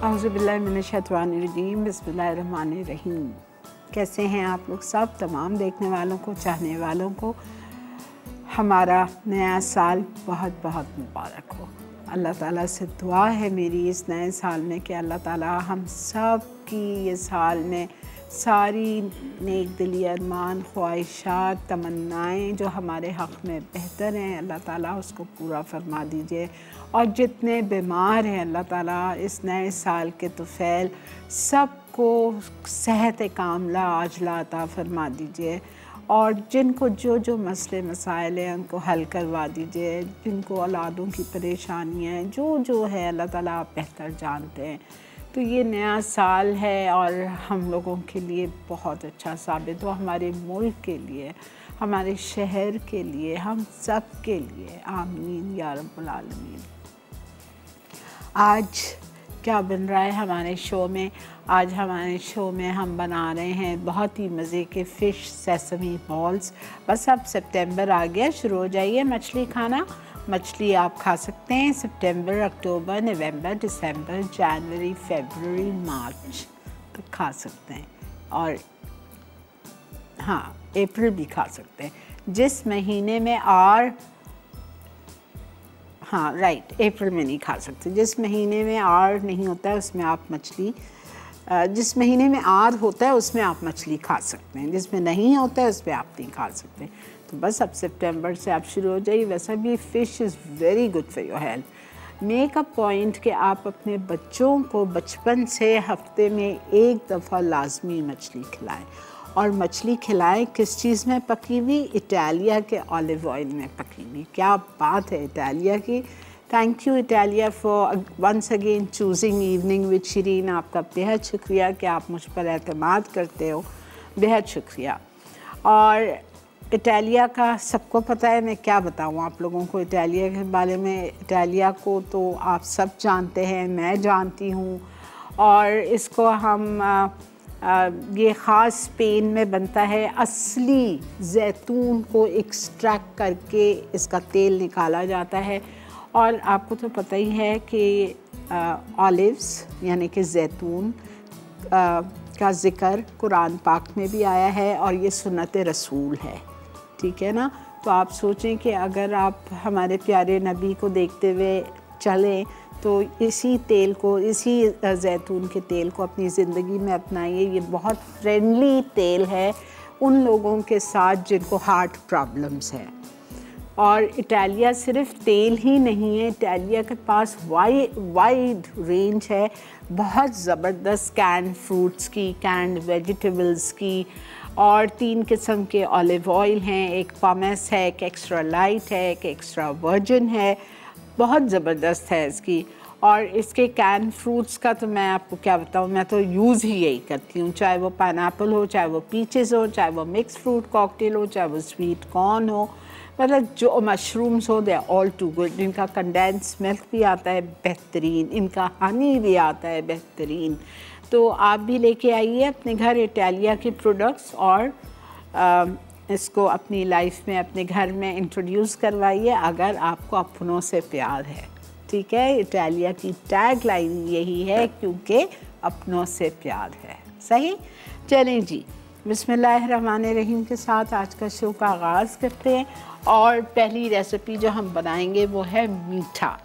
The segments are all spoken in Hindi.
अज़बिल्लिनशतवानरजीम बसमीम कैसे हैं आप लोग सब? तमाम देखने वालों को, चाहने वालों को, हमारा नया साल बहुत बहुत मुबारक हो। अल्लाह ताला से दुआ है मेरी इस नए साल में कि अल्लाह ताला हम सब की ये साल में सारी नेक दिली अरमान, ख्वाहिशात, तमन्नाएँ जो हमारे हक़ में बेहतर हैं, अल्लाह ताला उसको पूरा फरमा दीजिए। और जितने बीमार हैं, अल्लाह ताला इस नए साल के तुफ़ैल सबको सेहत कामला आजला अता फरमा दीजिए और जिनको जो जो मसले, मसाइल हैं, उनको हल करवा दीजिए। जिनको औलादों की परेशानियाँ हैं, जो जो है, अल्लाह ताला आप बेहतर जानते हैं। तो ये नया साल है और हम लोगों के लिए बहुत अच्छा साबित हो हमारे मुल्क के लिए, हमारे शहर के लिए, हम सब के लिए। आमीन या रबालमीन आज क्या बन रहा है हमारे शो में? आज हमारे शो में हम बना रहे हैं बहुत ही मज़े के फ़िश सेसमी बॉल्स बस अब सितंबर आ गया, शुरू हो जाइए मछली खाना। मछली आप खा सकते हैं सितंबर, अक्टूबर, नवंबर, दिसंबर, जनवरी फरवरी मार्च तक खा सकते हैं। और हाँ अप्रैल भी खा सकते हैं। जिस महीने में और हाँ राइट अप्रैल में नहीं खा सकते। जिस महीने में आर नहीं होता है, उसमें आप मछली जिस महीने में आर होता है, उसमें आप मछली खा सकते हैं। जिसमें नहीं होता है, उसमें आप नहीं खा सकते। तो बस अब सितंबर से आप शुरू हो जाइए। वैसा भी fish is very good for your health make a point कि आप अपने बच्चों को बचपन से हफ़्ते में एक दफ़ा लाजमी मछली खिलाएँ। और मछली खिलाएँ किस चीज़ में पकी हुई इटालिया के ऑलिव ऑयल में पकी हुई क्या बात है इटालिया की। Thank you Italia for once again choosing evening with Shireen आपका बेहद शुक्रिया कि आप मुझ पर अहतमाद करते हो। बेहद शुक्रिया। और इटालिया का सबको पता है, मैं क्या बताऊँ आप लोगों को इटालिया के बारे में। इटालिया को तो आप सब जानते हैं, मैं जानती हूँ। और इसको हम ये ख़ास स्पेन में बनता है। असली जैतून को एक्सट्रैक्ट करके इसका तेल निकाला जाता है। और आपको तो पता ही है कि ऑलिव्स यानी कि जैतून का ज़िक्र कुरान पाक में भी आया है और ये सुनत रसूल है। ठीक है ना? तो आप सोचें कि अगर आप हमारे प्यारे नबी को देखते हुए चलें तो इसी तेल को, इसी जैतून के तेल को अपनी ज़िंदगी में अपनाइए। ये बहुत फ्रेंडली तेल है उन लोगों के साथ जिनको हार्ट प्रॉब्लम्स हैं। और इटालिया सिर्फ़ तेल ही नहीं है, इटालिया के पास वाइड वाइड रेंज है। बहुत ज़बरदस्त कैंड फ्रूट्स की कैंड वेजिटेबल्स की। और तीन किस्म के ऑलिव ऑयल हैं, एक पमेस है, एक एक्स्ट्रा लाइट है, एक एक्स्ट्रा वर्जिन है। बहुत ज़बरदस्त है इसकी। और इसके कैन फ्रूट्स का तो मैं आपको क्या बताऊँ मैं तो यूज़ ही यही करती हूँ। चाहे वो पाइन हो चाहे वो पीचेस हो चाहे वो मिक्स फ्रूट कॉकटेल हो चाहे वो स्वीट कॉर्न हो मतलब जो मशरूम्स हो दे ऑल टू गुड इनका कंडेंस मिल्क भी आता है बेहतरीन। इनका हनी भी आता है बेहतरीन। तो आप भी लेके आइए अपने घर इटालिया के प्रोडक्ट्स और आ, इसको अपनी लाइफ में अपने घर में इंट्रोड्यूस करवाइए अगर आपको अपनों से प्यार है। ठीक है? इटालिया की टैग लाइन यही है क्योंकि अपनों से प्यार है। सही? चलें जी बिसमीम के साथ आज का शो का आगाज़ करते हैं। और पहली रेसिपी जो हम बनाएँगे वो है मीठा।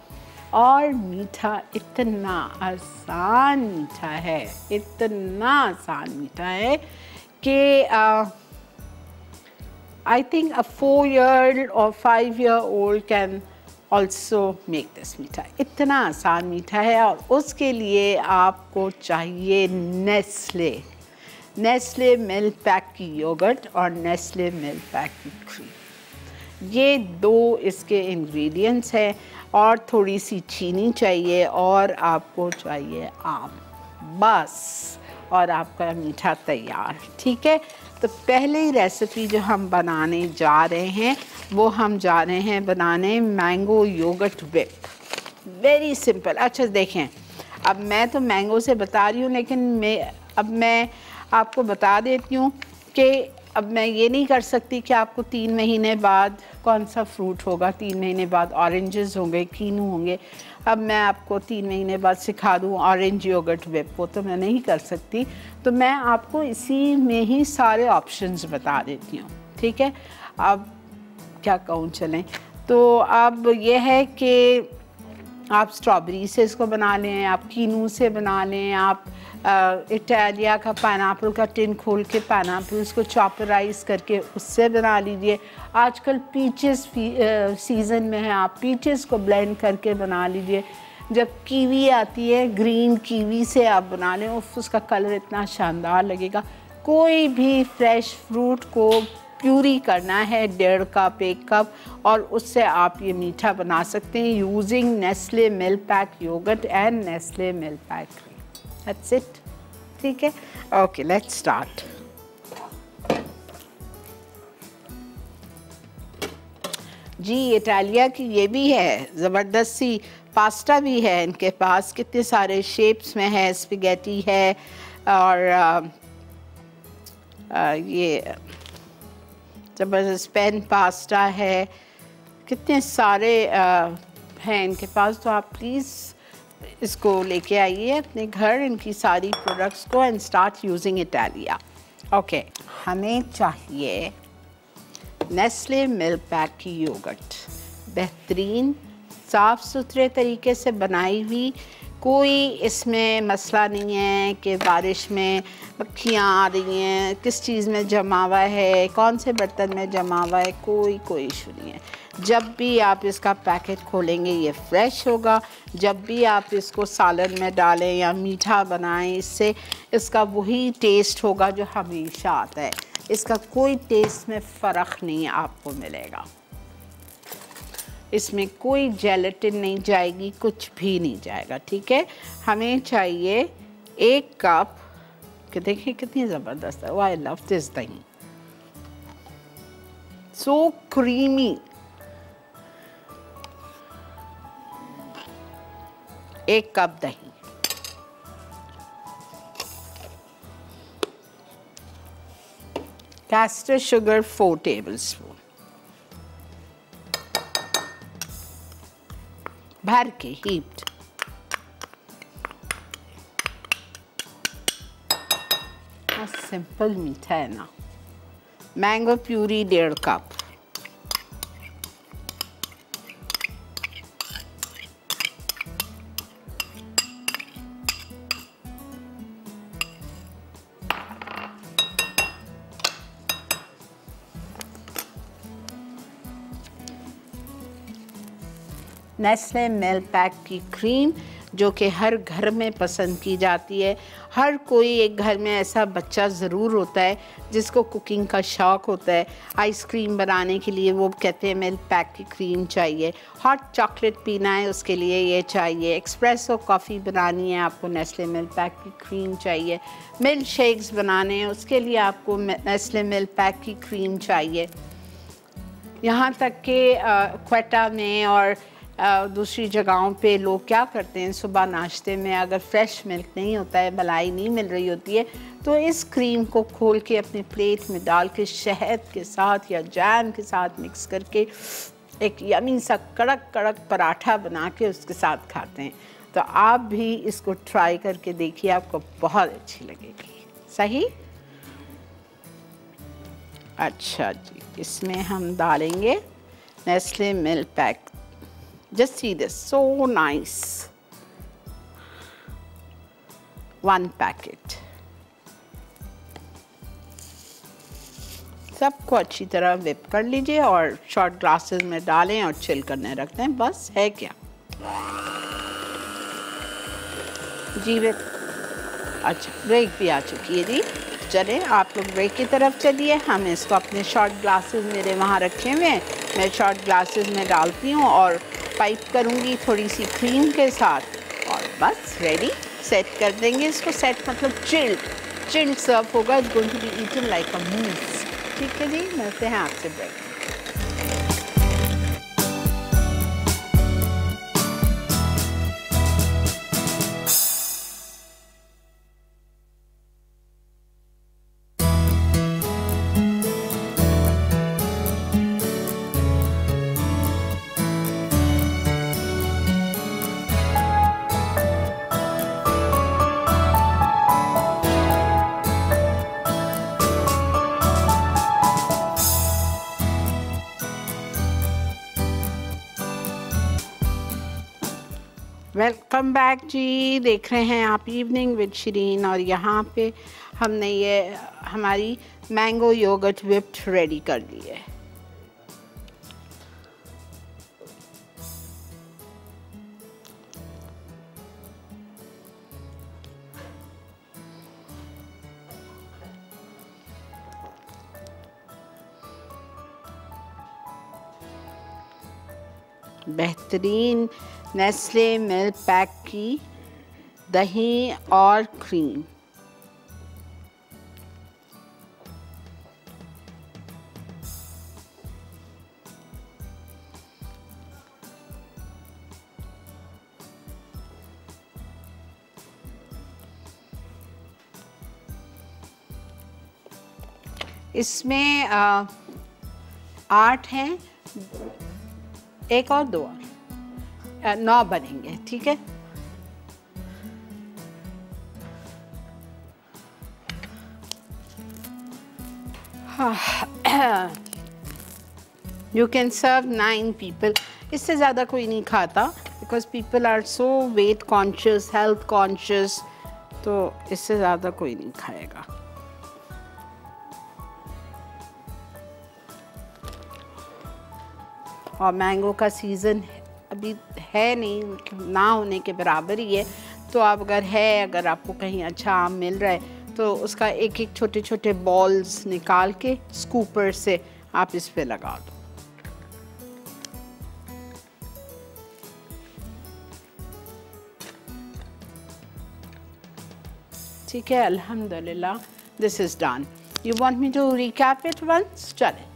और मीठा इतना आसान मीठा है इतना आसान मीठा है कि थिंक अ फोर ईयर और five year old can also make this मीठा इतना आसान मीठा है और उसके लिए आपको चाहिए नेस्ले नेस्ले मिल्क पैक की योगर्ट और नेस्ले मिल्क पैक की क्रीम ये दो इसके इंग्रेडिएंट्स हैं और थोड़ी सी चीनी चाहिए और आपको चाहिए आम बस और आपका मीठा तैयार ठीक है तो पहले रेसिपी जो हम बनाने जा रहे हैं, वो हम जा रहे हैं बनाने mango yogurt whip very simple अच्छा देखें। अब मैं तो मैंगो से बता रही हूँ, लेकिन मैं, अब मैं आपको बता देती हूँ कि अब मैं ये नहीं कर सकती कि आपको तीन महीने बाद कौन सा फ्रूट होगा, तीन महीने बाद ऑरेंजेस होंगे कीनू होंगे। अब मैं आपको तीन महीने बाद सिखा दूँ ऑरेंज योगर्ट वेप वो तो मैं नहीं कर सकती। तो मैं आपको इसी में ही सारे ऑप्शंस बता देती हूँ, ठीक है? अब क्या कहूँ, चलें। तो अब यह है कि आप स्ट्रॉबेरी से इसको बना लें आप कीनू से बना लें आप इटालिया का पाइनएप्पल का टिन खोल के पाइनएप्पल उसको चॉपराइज करके उससे बना लीजिए। आजकल पीचेस सीज़न में है, आप पीचेस को ब्लेंड करके बना लीजिए। जब कीवी आती है ग्रीन कीवी से आप बना लें उसका कलर इतना शानदार लगेगा। कोई भी फ्रेश फ्रूट को प्यूरी करना है डेढ़ कप एक कप और उससे आप ये मीठा बना सकते हैं using Nestle milk pack yogurt and Nestle milk pack cream that's it ठीक है? ओके लेट्स स्टार्ट जी इटालिया की ये भी है ज़बरदस्त सी पास्ता भी है इनके पास। कितने सारे शेप्स में है स्पिगेटी है और आ, आ, ये ज़बरदस्त पेन पास्ता है। कितने सारे हैं इनके पास तो आप प्लीज़ इसको लेके आइए अपने घर, इनकी सारी प्रोडक्ट्स को and start using Italia okay हमें चाहिए नेस्ले मिल्क पैक की योगर्ट बेहतरीन साफ़ सुथरे तरीके से बनाई हुई कोई इसमें मसला नहीं है कि बारिश में मक्खियाँ आ रही हैं, किस चीज़ में जमा हुआ है, कौन से बर्तन में जमा हुआ है, कोई कोई इशू नहीं है। जब भी आप इसका पैकेट खोलेंगे, ये फ्रेश होगा। जब भी आप इसको सालन में डालें या मीठा बनाएँ, इससे इसका वही टेस्ट होगा जो हमेशा आता है। इसका कोई टेस्ट में फ़र्क नहीं आपको मिलेगा। इसमें कोई जेलेटिन नहीं जाएगी, कुछ भी नहीं जाएगा, ठीक है? हमें चाहिए एक कप कि देखिए कितनी ज़बरदस्त है आई लव दिस दही सो क्रीमी एक कप दही. Castor sugar four tablespoon भर के हीप्ड सिंपल मीठा है ना। मैंगो प्यूरी डेढ़ कप नेस्ले मिल्क पैक की क्रीम जो कि हर घर में पसंद की जाती है। हर कोई एक घर में ऐसा बच्चा ज़रूर होता है जिसको कुकिंग का शौक़ होता है। आइसक्रीम बनाने के लिए वो कहते हैं मिल्क पैक की क्रीम चाहिए। हॉट चॉकलेट पीना है उसके लिए ये चाहिए। एक्सप्रेसो कॉफ़ी बनानी है आपको नेस्ले मिल्क पैक की क्रीम चाहिए। मिल्क शेक्स बनाने हैं उसके लिए आपको नेस्ले मिल्क पैक की क्रीम चाहिए। यहाँ तक कि क्वेटा में और दूसरी जगहों पे लोग क्या करते हैं? सुबह नाश्ते में अगर फ्रेश मिल्क नहीं होता है, मलाई नहीं मिल रही होती है तो इस क्रीम को खोल के अपने प्लेट में डाल के शहद के साथ या जैम के साथ मिक्स करके एक यमी सा कड़क कड़क पराठा बना के उसके साथ खाते हैं। तो आप भी इसको ट्राई करके देखिए, आपको बहुत अच्छी लगेगी। सही? अच्छा जी, इसमें हम डालेंगे Nestle milk pack Just see this, so nice. One packet. सबको अच्छी तरह विप कर लीजिए और शॉर्ट ग्लासेस में डालें और चिल करने रखते हैं। बस है क्या? जी विप अच्छा ब्रेक भी आ चुकी है जी। चलें आप लोग ब्रेक की तरफ़ चलिए। हम इसको अपने शॉर्ट ग्लासेस मेरे वहाँ रखे हुए हैं। मैं शॉर्ट ग्लासेस में डालती हूँ और पाइप करूँगी थोड़ी सी क्रीम के साथ और बस रेडी सेट कर देंगे इसको सेट मतलब चिल्ड चिल्ड सर्व होगा it's going to be eaten like a mousse ठीक है जी मिलते हैं आपसे ब्रेक वेलकम बैक जी देख रहे हैं आप इवनिंग विद शरीन और यहाँ पे हमने ये, हमारी मैंगो योगर्ट विप्ड रेडी कर ली है। बेहतरीन नेस्ले मिल्क पैक की दही और क्रीम। इसमें आठ हैं एक और दो और। नौ बनेंगे, ठीक है? You can serve nine people इससे ज़्यादा कोई नहीं खाता because people are so weight conscious health conscious तो इससे ज़्यादा कोई नहीं खाएगा। और मैंगो का सीज़न अभी है नहीं, ना होने के बराबर ही है। तो आप अगर है, अगर आपको कहीं अच्छा आम मिल रहा है तो उसका एक एक छोटे छोटे बॉल्स निकाल के स्कूपर से आप इस पर लगा दो। ठीक है, अल्हम्दुलिल्लाह this is done you want me to recap it once चले।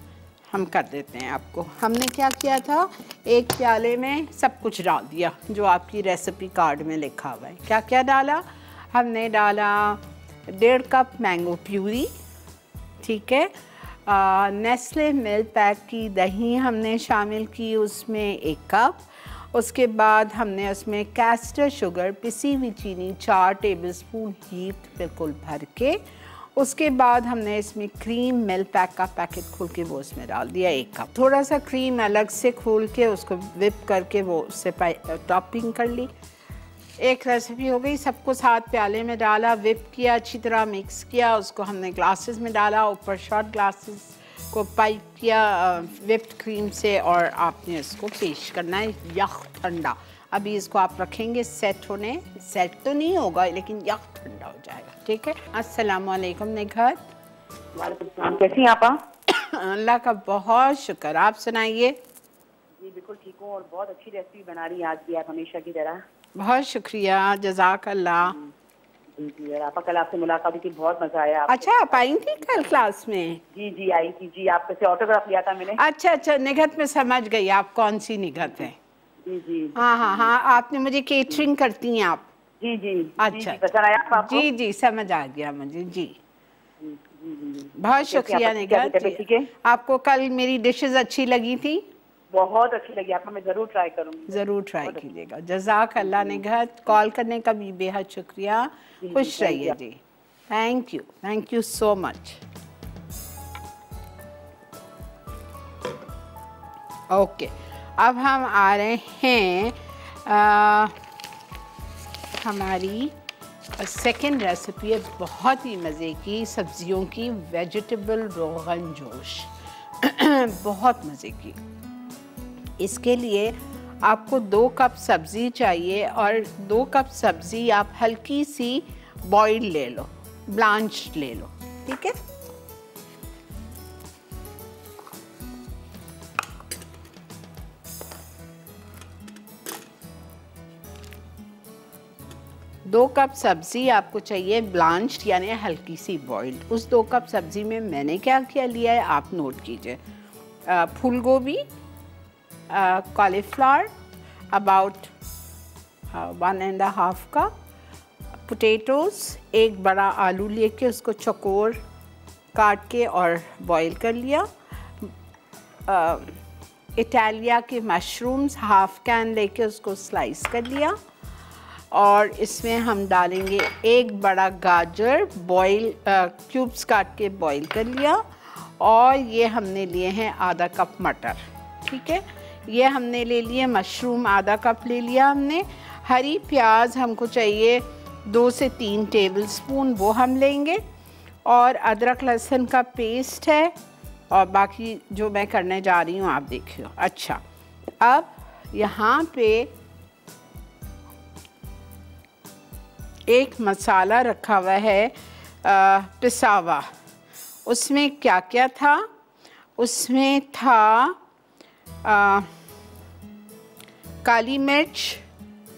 हम कर देते हैं आपको। हमने क्या किया था? एक प्याले में सब कुछ डाल दिया, जो आपकी रेसिपी कार्ड में लिखा हुआ है। क्या क्या डाला? हमने डाला डेढ़ कप मैंगो प्यूरी ठीक है? नेस्ले मिल्क पैक की दही हमने शामिल की, उसमें एक कप। उसके बाद हमने उसमें कैस्टर शुगर पिसी हुई चीनी, चार टेबल स्पून हीट बिल्कुल भर के उसके बाद हमने इसमें क्रीम मिल्क पैक का पैकेट खोल के वो उसमें डाल दिया, एक कप थोड़ा सा क्रीम अलग से खोल के उसको विप करके वो उससे टॉपिंग कर ली। एक रेसिपी हो गई, सबको साथ प्याले में डाला विप किया, अच्छी तरह मिक्स किया, उसको हमने ग्लासेस में डाला, ऊपर शॉर्ट ग्लासेस को पाइप किया विप्ड क्रीम से और आपने इसको पेश करना है, यख ठंडा। अभी इसको आप रखेंगे सेट होने सेट तो नहीं होगा लेकिन यख ठंडा हो जाएगा ठीक है? अस्सलाम वालेकुम निघत कैसी आप अल्लाह का बहुत शुक्र आप सुनाइए। जी बिल्कुल ठीक हूँ और बहुत अच्छी रेसिपी बना रही हैं आज भी आप हमेशा की तरह। बहुत शुक्रिया जजाक अल्लाह जी जी आपका कल आपसे मुलाकात हुई थी बहुत मज़ा आया अच्छा आप आई थी कल क्लास में? जी जी आई थी जी आपसे ऑटोग्राफ लिया था मैंने? अच्छा अच्छा निगत में समझ गई आप कौन सी निगत है। जी जी। हाँ हाँ हाँ आपने मुझे केटरिंग करती हैं आप। जी जी। अच्छा जी, आपको? जी जी समझ आ गया मुझे जी। बहुत शुक्रिया आपकी निगत ठीक है। आपको कल मेरी डिशेस अच्छी लगी थी। बहुत अच्छी लगी आपको मैं ज़रूर ट्राई करूँगी। ज़रूर ट्राई कीजिएगा। जजाक अल्लाह ने घर कॉल करने का भी बेहद शुक्रिया। खुश रहिए जी। Thank you thank you so much okay अब हम आ रहे हैं आ, हमारी सेकेंड रेसिपी है बहुत ही मज़े की सब्जियों की वेजिटेबल रोगन जोश। बहुत मज़े की। इसके लिए आपको दो कप सब्ज़ी चाहिए और दो कप सब्ज़ी आप हल्की सी बॉइल ले लो ब्लांच ले लो ठीक है? दो कप सब्ज़ी आपको चाहिए ब्लांच यानी हल्की सी बॉइल्ड उस दो कप सब्ज़ी में मैंने क्या क्या, लिया है, आप नोट कीजिए। फूल गोभी cauliflower about one and half का पोटैटोज़ एक बड़ा आलू लेके उसको चकोर काट के और बॉईल कर लिया। इटालिया के मशरूम्स हाफ़ कैन लेके उसको स्लाइस कर लिया। और इसमें हम डालेंगे एक बड़ा गाजर बॉईल क्यूब्स काट के बॉईल कर लिया। और ये हमने लिए हैं आधा कप मटर, ठीक है? ये हमने ले लिए मशरूम आधा कप ले लिया हमने। हरी प्याज हमको चाहिए दो से तीन टेबल स्पून वो हम लेंगे। और अदरक लहसुन का पेस्ट है। और बाकी जो मैं करने जा रही हूँ, आप देखियो अच्छा अब यहाँ पे एक मसाला रखा हुआ है पिसावा। उसमें क्या क्या था? उसमें था आ, काली मिर्च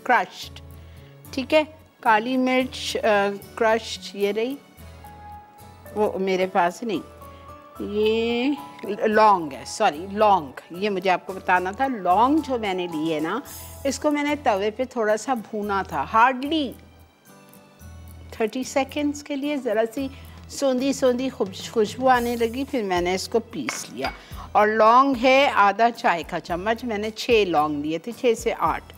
क्रश्ड। ठीक है? काली मिर्च क्रश्ड ये रही। वो मेरे पास नहीं। ये लौंग है सॉरी लौंग। ये मुझे आपको बताना था। लौंग जो मैंने ली है ना इसको मैंने तवे पे थोड़ा सा भूना था। हार्डली थर्टी सेकेंड्स के लिए ज़रा सी सोंधी सोंधी खुशबू आने लगी, फिर मैंने इसको पीस लिया। और लौंग है आधा चाय का चम्मच, मैंने छः लौंग लिए थे छः से आठ।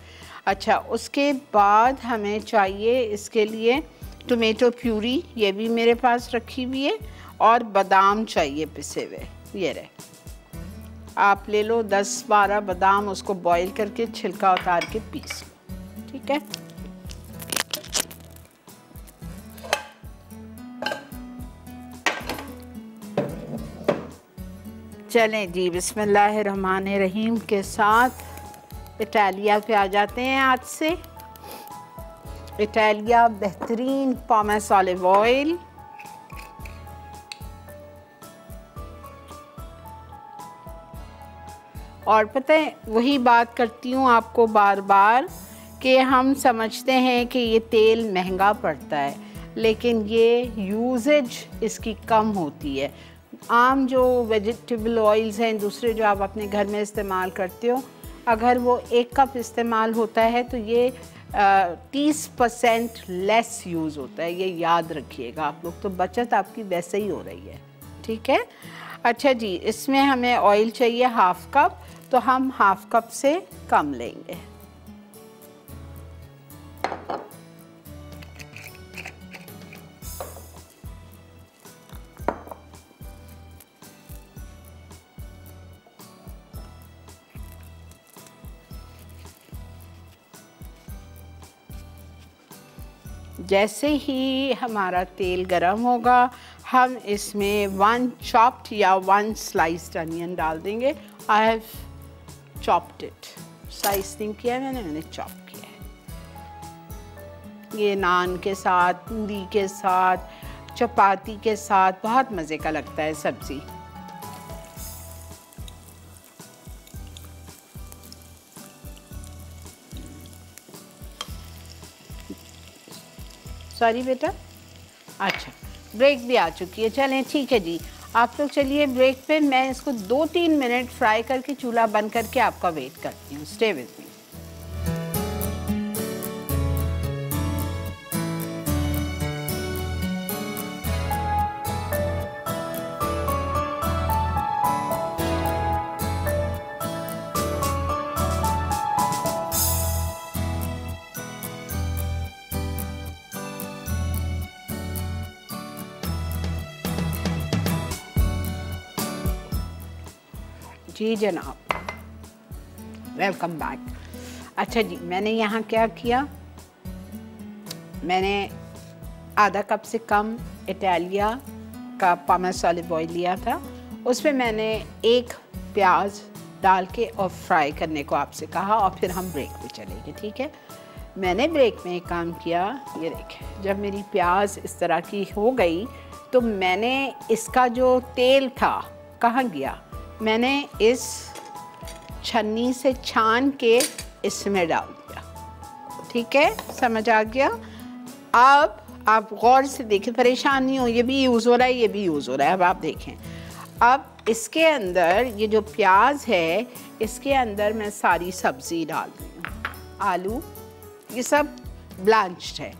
अच्छा उसके बाद हमें चाहिए इसके लिए टोमेटो प्यूरी, ये भी मेरे पास रखी हुई है, और बादाम चाहिए पिसे हुए, ये रहे। आप ले लो 10-12 बादाम, उसको बॉईल करके छिलका उतार के पीस लो, ठीक है? चलें। जी बिस्मिल्लाह रहीम के साथ इटालिया पे आ जाते हैं आज से। इटालिया बेहतरीन पॉमस ऑलिव ऑयल। और पता है, वही बात करती हूँ आपको बार बार कि हम समझते हैं कि ये तेल महँगा पड़ता है, लेकिन ये यूजेज इसकी कम होती है। आम जो वेजिटेबल ऑयल्स हैं, दूसरे जो आप अपने घर में इस्तेमाल करते हो, अगर वो एक कप इस्तेमाल होता है तो ये तीस परसेंट लेस यूज़ होता है। ये याद रखिएगा आप लोग तो बचत आपकी वैसे ही हो रही है। ठीक है? अच्छा जी, इसमें हमें ऑयल चाहिए हाफ़ कप तो हम हाफ़ कप से कम लेंगे। जैसे ही हमारा तेल गरम होगा, हम इसमें वन चॉप्ड या वन स्लाइस्ड अनियन डाल देंगे। I have chopped it slice नहीं किया मैंने मैंने चॉप किया है। ये नान के साथ, पूरी के साथ, चपाती के साथ बहुत मज़े का लगता है सब्ज़ी। सॉरी बेटा। अच्छा ब्रेक भी आ चुकी है। चलें, ठीक है जी। आप लोग चलिए ब्रेक पे। मैं इसको दो तीन मिनट फ्राई करके चूल्हा बंद करके आपका वेट करती हूँ। स्टे विद मी जी जनाब। वेलकम बैक अच्छा जी, मैंने यहाँ क्या किया? मैंने आधा कप से कम इटालिया का पामस ऑलिव ऑयल लिया था। उसमें मैंने एक प्याज डाल के और फ्राई करने को आपसे कहा और फिर हम ब्रेक पे चलेंगे, ठीक है? मैंने ब्रेक में एक काम किया, ये देखें, जब मेरी प्याज इस तरह की हो गई तो मैंने इसका जो तेल था, कहाँ गया? मैंने इस छन्नी से छान के इसमें डाल दिया। ठीक है? समझ आ गया? अब आप गौर से देखें, परेशान नहीं हो, ये भी यूज़ हो रहा है, ये भी यूज़ हो रहा है, अब आप देखें। अब इसके अंदर ये जो प्याज है, इसके अंदर मैं सारी सब्ज़ी डाल हूँ। आलू, ये सब ब्लांच्ड है।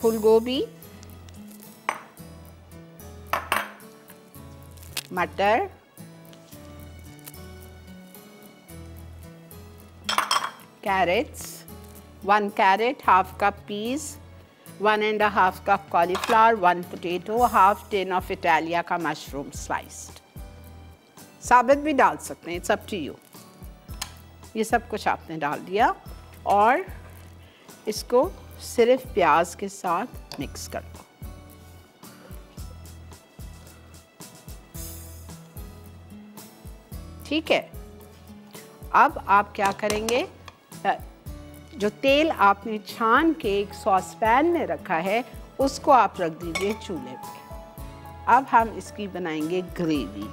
फूल गोभी मटर carrots, 1 carrot, half cup peas, 1 and a half cup cauliflower, 1 potato, half tin of Italia का mushroom sliced. साबित भी डाल सकते हैं इट्स अप टू यू ये सब कुछ आपने डाल दिया और इसको सिर्फ़ प्याज के साथ मिक्स कर दो ठीक है अब आप क्या करेंगे जो तेल आपने छान के एक सॉस पैन में रखा है, उसको आप रख दीजिए चूल्हे पे। अब हम इसकी बनाएँगे ग्रेवी।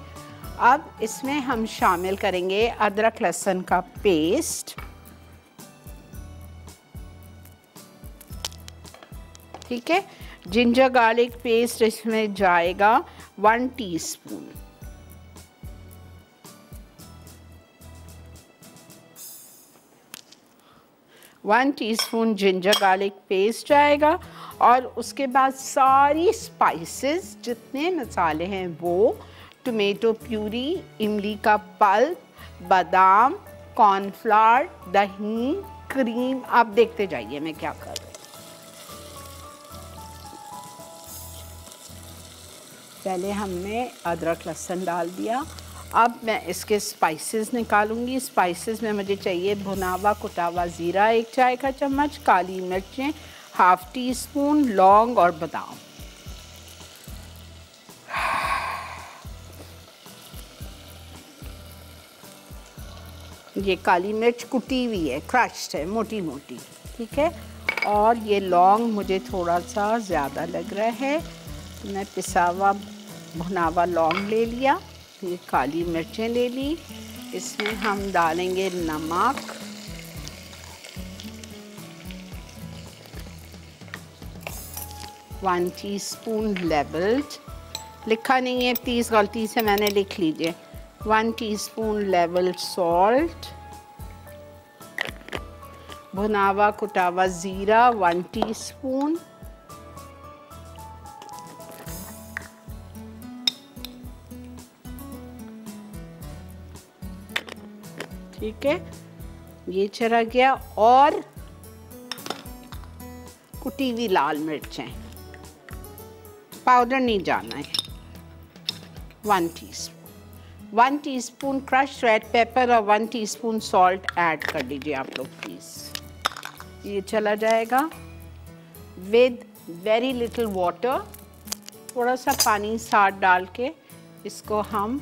अब इसमें हम शामिल करेंगे अदरक लहसुन का पेस्ट। ठीक है? जिंजर गार्लिक पेस्ट इसमें जाएगा one teaspoon. One teaspoon ginger garlic paste जाएगा और उसके बाद सारी स्पाइसेस जितने मसाले हैं वो टोमेटो प्यूरी इमली का पल्प बादाम कॉर्नफ्लावर दही क्रीम आप देखते जाइए मैं क्या कर रही पहले हमने अदरक लहसुन डाल दिया अब मैं इसके स्पाइसेस निकालूँगी। स्पाइसेस में मुझे चाहिए भुनावा, कुटावा, ज़ीरा, एक चाय का चम्मच, काली मिर्चें हाफ़ टी स्पून लौंग और बादाम। ये काली मिर्च कुटी हुई है क्रश्ड है मोटी मोटी ठीक है? और ये लौंग मुझे थोड़ा सा ज़्यादा लग रहा है मैं पिसावा, भुनावा लौंग ले लिया। ये काली मिर्चें ले ली। इसमें हम डालेंगे नमक। वन टीस्पून लेवल्ड लिखा नहीं है प्लीज़ गलती से मैंने लिख लीजिए। वन टीस्पून लेवल सॉल्ट भुनावा कुटावा ज़ीरा वन टीस्पून ठीक है? ये चला गया और कुटी हुई लाल मिर्चें पाउडर नहीं जाना है। One teaspoon one teaspoon crush red pepper और वन टीस्पून सॉल्ट ऐड कर दीजिए आप लोग प्लीज़ ये चला जाएगा। विद वेरी लिटिल वाटर थोड़ा सा पानी साथ डाल के इसको हम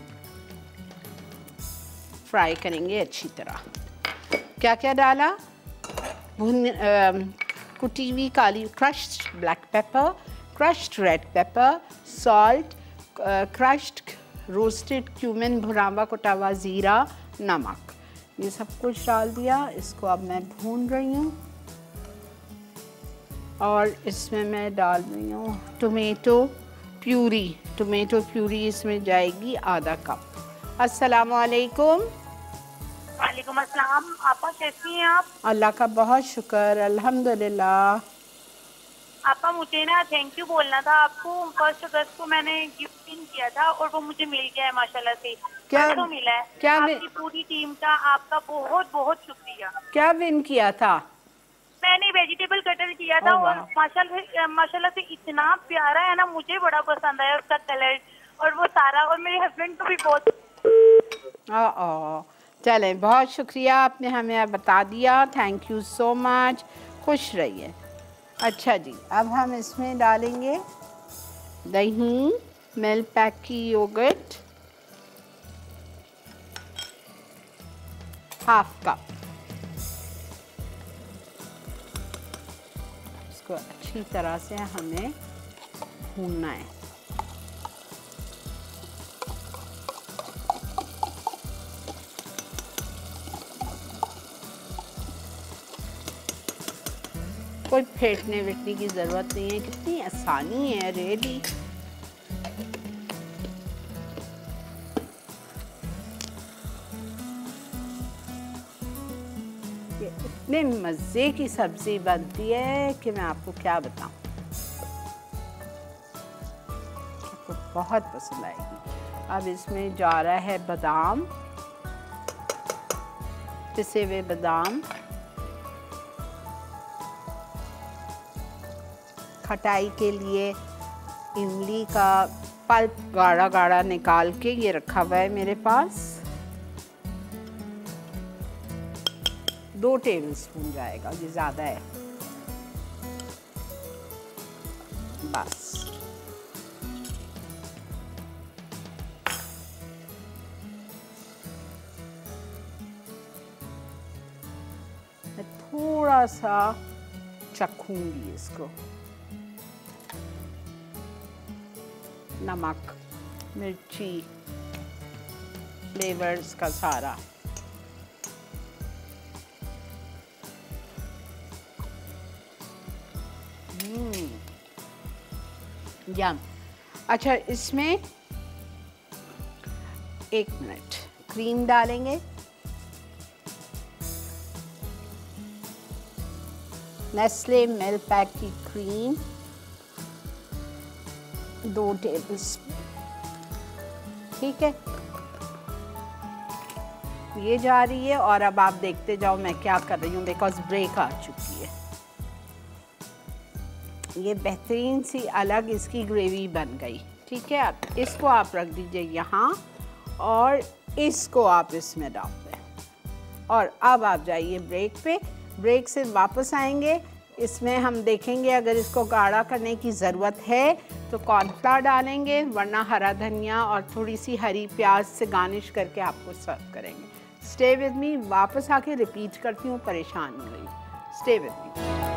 फ्राई करेंगे अच्छी तरह। क्या क्या डाला? भुन कुटी हुई काली crushed black pepper crushed red pepper salt crushed roasted cumin भुरावा, कुटावा, ज़ीरा, नमक। ये सब कुछ डाल दिया। इसको अब मैं भून रही हूँ। और इसमें मैं डाल रही हूँ टोमेटो प्यूरी। टोमेटो प्यूरी इसमें जाएगी आधा कप। अस्सलाम वालेकुम वालेकुम अस्सलाम आपा कैसी हैं आप अल्लाह का बहुत शुक्र अल्हम्दुलिल्लाह आपा मुझे ना थैंक यू बोलना था आपको फ़र्स्ट अगस्त को मैंने गिफ्ट इन किया था और वो मुझे मिल गया है माशाल्लाह से क्या तो मिला है क्या आपकी पूरी टीम का आपका बहुत बहुत शुक्रिया क्या विन किया था मैंने वेजिटेबल कटर किया था और माशाल्लाह माशाल्लाह से इतना प्यारा है ना मुझे बड़ा पसंद आया उसका कलर और वो सारा और मेरे हस्बैंड को भी बहुत चलें, बहुत शुक्रिया आपने हमें बता दिया। थैंक यू सो मच खुश रहिए। अच्छा जी, अब हम इसमें डालेंगे दही मिल्क पैक की योगर्ट हाफ़ कप इसको अच्छी तरह से हमें भूनना है। कोई फेंटने वेटने की ज़रूरत नहीं है। कितनी आसानी है रेडी इतने मज़े की सब्ज़ी बनती है कि मैं आपको क्या बताऊँ। आपको बहुत पसंद आएगी। अब इसमें जा रहा है बादाम। पिसे हुए बादाम। खटाई के लिए इमली का पल्प गाढ़ा गाढ़ा निकाल के ये रखा हुआ है मेरे पास। दो टेबल स्पून जाएगा, ये ज़्यादा है। बस। मैं थोड़ा सा चखूँगी इसको। नमक, मिर्ची फ्लेवर्स का सारा। यम अच्छा इसमें एक मिनट क्रीम डालेंगे। नेस्ले मिल्क पैक की क्रीम दो टेबल ठीक है? ये जा रही है और अब आप देखते जाओ मैं क्या कर रही हूँ बिकॉज़ ब्रेक आ चुकी है। ये बेहतरीन सी अलग इसकी ग्रेवी बन गई। ठीक है? अब इसको आप रख दीजिए यहाँ और इसको आप इसमें डाल दें। और अब आप जाइए ब्रेक पे। ब्रेक से वापस आएँगे इसमें हम देखेंगे अगर इसको गाढ़ा करने की ज़रूरत है तो कॉर्नफ्लावर डालेंगे, वरना हरा धनिया और थोड़ी सी हरी प्याज से गार्निश करके आपको सर्व करेंगे। स्टे विद मी वापस आके रिपीट करती हूँ, परेशान हो गई स्टे विद मी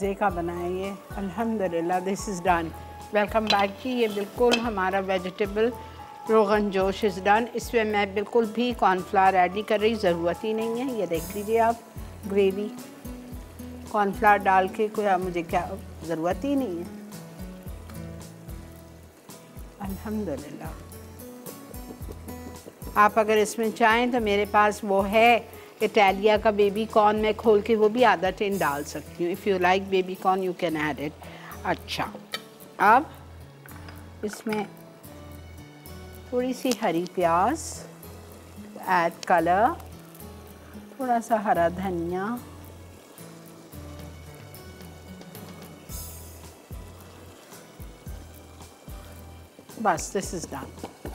मज़े का बनाइए अल्हम्दुलिल्लाह this is done welcome back जी। ये बिल्कुल हमारा वेजिटेबल रोगन जोश इज़ डन इसमें मैं बिल्कुल भी कॉर्नफ्लावर ऐड नहीं कर रही, ज़रूरत ही नहीं है। ये देख लीजिए आप ग्रेवी कॉर्नफ्लावर डाल के कोई मुझे क्या, ज़रूरत ही नहीं है। अल्हम्दुलिल्लाह। आप अगर इसमें चाहें तो मेरे पास वो है। इटालिया का बेबी कॉर्न मैं खोल के वो भी आधा टिन डाल सकती हूँ। If you like baby corn you can add it अच्छा। अब इसमें थोड़ी सी हरी प्याज ऐड कलर थोड़ा सा हरा धनिया। बस दिस इज़ डन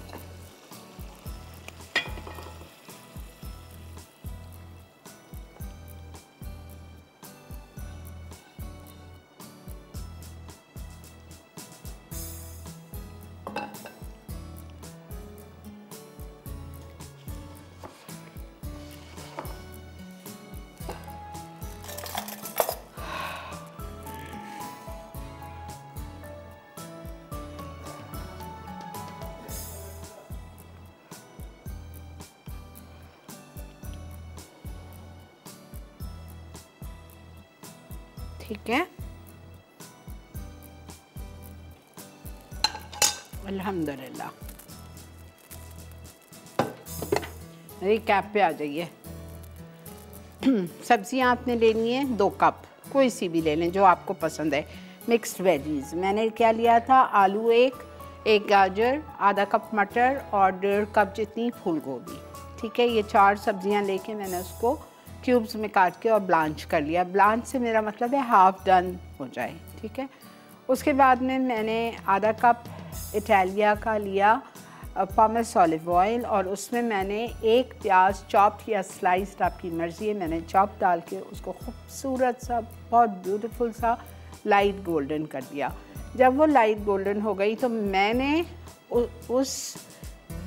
कैप पे आ जाइए। सब्ज़ियाँ आपने लेनी है, दो कप। कोई सी भी ले लें, जो आपको पसंद है। Mixed veggies. मैंने क्या लिया था? आलू एक एक गाजर, आधा कप मटर और डेढ़ कप जितनी फूल गोभी। ठीक है? ये चार सब्ज़ियाँ लेके मैंने उसको क्यूब्स में काट के और ब्लांच कर लिया। ब्लांच से मेरा मतलब है हाफ़ डन हो जाए। ठीक है? उसके बाद में मैंने आधा कप इटालिया का लिया। पॉमस ऑलिव ऑयल और उसमें मैंने एक प्याज चॉप या स्लाइस्ड आपकी मर्ज़ी है मैंने चॉप डाल के उसको खूबसूरत सा बहुत ब्यूटीफुल सा लाइट गोल्डन कर दिया। जब वो लाइट गोल्डन हो गई तो मैंने उस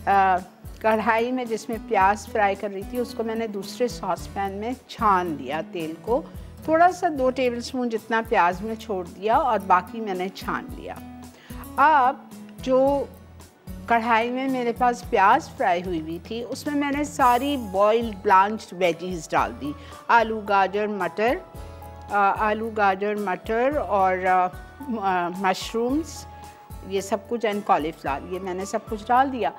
आ, कढ़ाई में जिसमें प्याज फ्राई कर रही थी उसको मैंने दूसरे सॉस पैन में छान लिया तेल को। थोड़ा सा दो टेबल स्पून जितना प्याज में छोड़ दिया और बाकी मैंने छान लिया। अब जो कढ़ाई में मेरे पास प्याज फ्राई हुई हुई थी, उसमें मैंने सारी बॉइल्ड ब्लांच्ड वेजीज डाल दी। आलू, गाजर, मटर आलू, गाजर, मटर और मशरूम्स ये सब कुछ एंड कॉलीफ्लावर ये मैंने सब कुछ डाल दिया।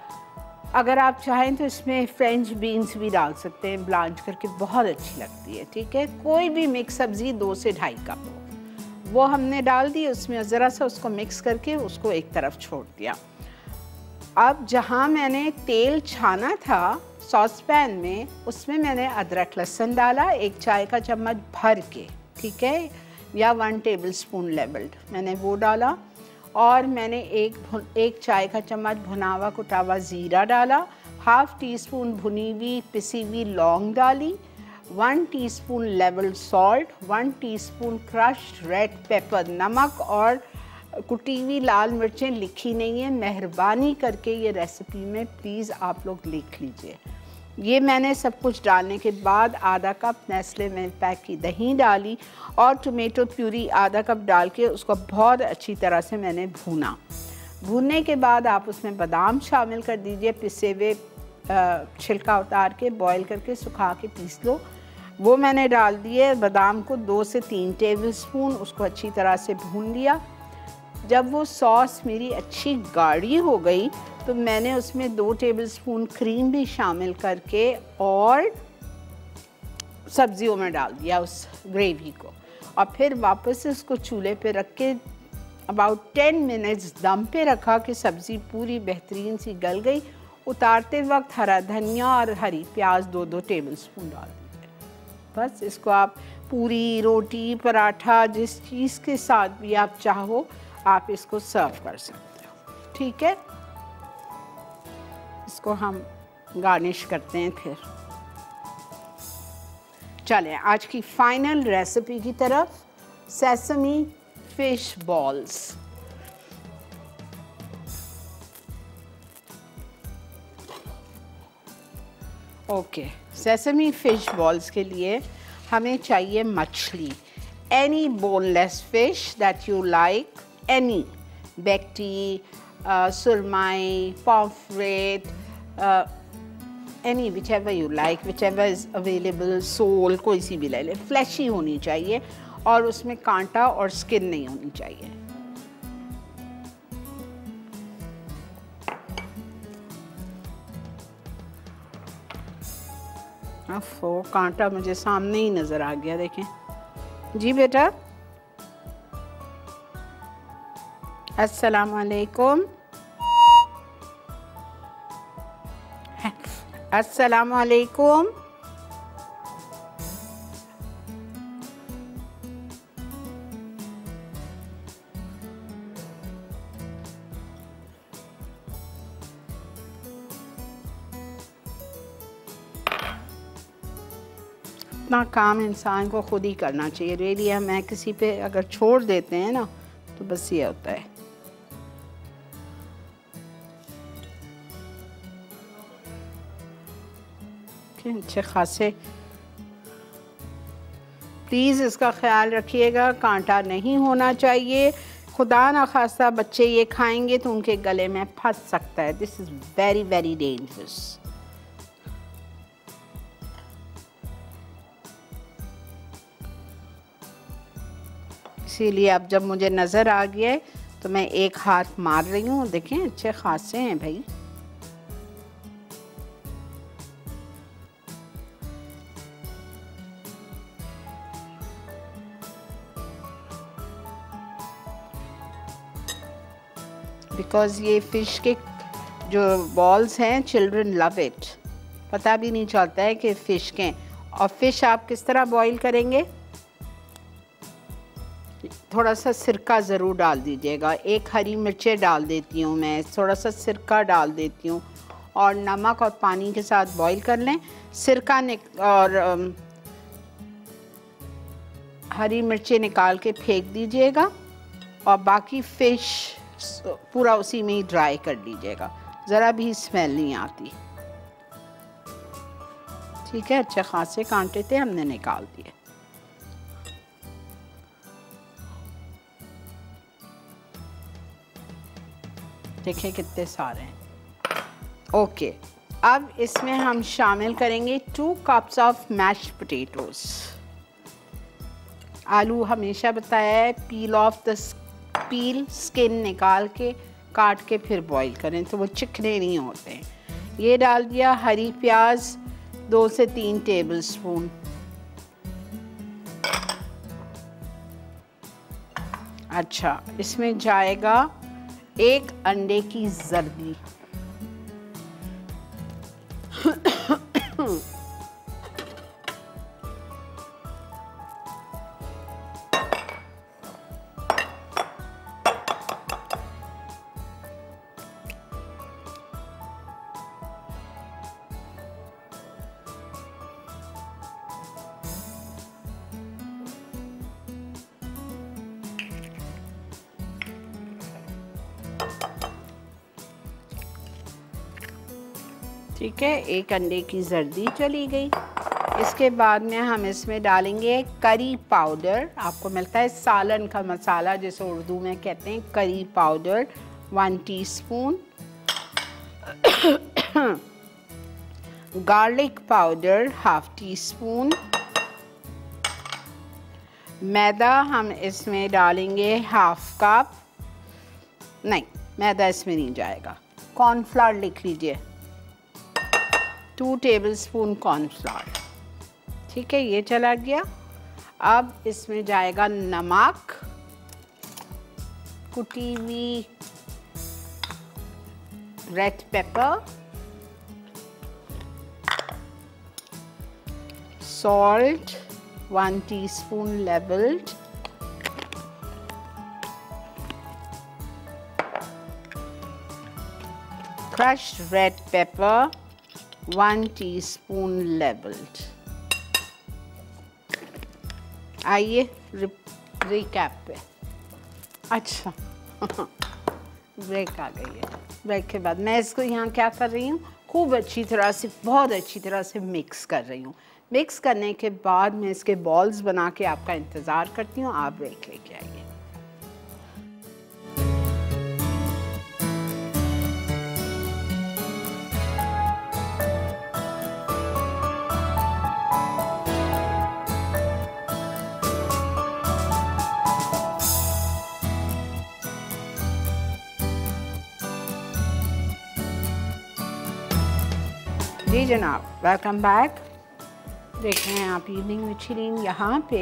अगर आप चाहें तो इसमें फ्रेंच बीन्स भी डाल सकते हैं ब्लांच करके बहुत अच्छी लगती है, ठीक है? कोई भी मिक्स सब्ज़ी दो से ढाई कप हो। वो हमने डाल दी, उसमें ज़रा सा उसको मिक्स करके उसको एक तरफ़ छोड़ दिया। अब जहाँ मैंने तेल छाना था सॉस पैन में, उसमें मैंने अदरक लहसुन डाला, एक चाय का चम्मच भर के, ठीक है? या वन टेबल स्पून लेवल्ड मैंने वो डाला और मैंने एक एक चाय का चम्मच भुनावा कुटावा ज़ीरा डाला हाफ़ टी स्पून भुनी हुई पिसी हुई लौंग डाली one teaspoon level salt one teaspoon crushed red pepper नमक और कुटी हुई लाल मिर्चें लिखी नहीं है। मेहरबानी करके ये रेसिपी में प्लीज़ आप लोग लिख लीजिए। ये मैंने सब कुछ डालने के बाद आधा कप नेस्ले मिल्क पैक की दही डाली और टोमेटो प्यूरी आधा कप डाल के उसको बहुत अच्छी तरह से मैंने भूना। भूनने के बाद आप उसमें बादाम शामिल कर दीजिए पिसे हुए छिलका उतार के बॉईल करके सुखा के पीस लो। वो मैंने डाल दिए, बादाम को दो से तीन टेबल स्पून उसको अच्छी तरह से भून लिया। जब वो सॉस मेरी अच्छी गाढ़ी हो गई तो मैंने उसमें दो टेबलस्पून क्रीम भी शामिल करके और सब्जियों में डाल दिया उस ग्रेवी को। और फिर वापस उसको चूल्हे पे रख के अबाउट टेन मिनट्स दम पे रखा कि सब्ज़ी पूरी बेहतरीन सी गल गई। उतारते वक्त हरा धनिया और हरी प्याज दो दो टेबल स्पून डाल दिए। बस इसको आप पूरी रोटी, पराठा जिस चीज़ के साथ भी आप चाहो आप इसको सर्व कर सकते हो। ठीक है? इसको हम गार्निश करते हैं फिर। चलें, आज की फाइनल रेसिपी की तरफ़। Sesame fish balls okay sesame fish balls के लिए हमें चाहिए मछली। Any boneless fish that you like any bekti surmai, pomfret, uh, any whichever you like, whichever is available, sole कोई सी भी ले ले फ्लैशी होनी चाहिए और उसमें कांटा और स्किन नहीं होनी चाहिए वो कांटा मुझे सामने ही नज़र आ गया देखें जी बेटा अस्सलाम वालेकुम अपना काम इंसान को खुद ही करना चाहिए। रेडी मैं किसी पे अगर छोड़ देते हैं ना तो बस ये होता है। अच्छे खासे। प्लीज़ इसका ख्याल रखिएगा, कांटा नहीं होना चाहिए। खुदा ना खासा बच्चे ये खाएँगे तो उनके गले में फंस सकता है। This is very very dangerous इसीलिए अब जब मुझे नज़र आ गया है तो मैं एक हाथ मार रही हूँ। देखें, अच्छे खासे हैं भाई। बिकॉज़ ये फ़िश के जो बॉल्स हैं चिल्ड्रन लव इट पता भी नहीं चलता है कि फ़िश के और फ़िश आप किस तरह बॉईल करेंगे? थोड़ा सा सिरका ज़रूर डाल दीजिएगा। एक हरी मिर्चें डाल देती हूँ मैं, थोड़ा सा सिरका डाल देती हूँ। और नमक और पानी के साथ बॉईल कर लें। सिरका निक, और हरी मिर्चें निकाल के फेंक दीजिएगा। और बाकी फ़िश पूरा उसी में ही ड्राई कर लीजिएगा। ज़रा भी स्मेल नहीं आती। ठीक है, अच्छे खासे कांटे थे, हमने निकाल दिए। देखें कितने सारे हैं। ओके, अब इसमें हम शामिल करेंगे two cups of mash potatoes आलू हमेशा बताया है peel off the peel skin निकाल के काट के फिर बॉईल करें तो वो चिकने नहीं होते ये डाल दिया हरी प्याज, दो से तीन टेबल स्पून अच्छा इसमें जाएगा एक अंडे की जर्दी। एक अंडे की जर्दी चली गई। इसके बाद में हम इसमें डालेंगे करी पाउडर। आपको मिलता है सालन का मसाला, जिसे उर्दू में कहते हैं curry powder. One teaspoon garlic powder half teaspoon मैदा हम इसमें डालेंगे हाफ़ कप नहीं, मैदा इसमें नहीं जाएगा। कॉर्नफ्लावर लिख लीजिए। टू टेबल स्पून कॉर्नफ्लावर ठीक है, ये चला गया। अब इसमें जाएगा नमक, कुटी हुई red pepper salt 1 teaspoon leveled crushed red pepper 1 teaspoon leveled आइए रिकैप पे अच्छा ब्रेक आ गई है ब्रेक के बाद मैं इसको यहाँ क्या कर रही हूँ खूब अच्छी तरह से बहुत अच्छी तरह से मिक्स कर रही हूँ मिक्स करने के बाद मैं इसके बॉल्स बना के आपका इंतज़ार करती हूँ आप ब्रेक लेके आइए जनाब वेलकम बैक देख रहे हैं आप इवनिंग में छिलीन यहाँ पे